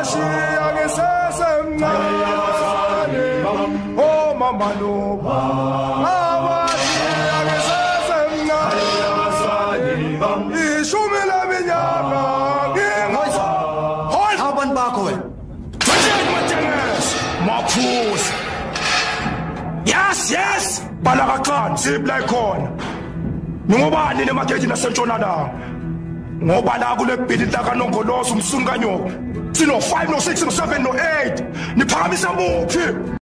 awashiya ngisesemncane oh mama no. Awashiya ngisesemncane ishumi leminyaka ngingaza hold abantu bakho wena Majek Matenges maphuza Yes yes. Balakaxani sibla ikhona Ngobani nemageji nasentshonalanga? Ngoba la kule bhili lakanongolozo umsuni kanyoka sino 5 no 6 no 7 no 8 niphakamisa muphi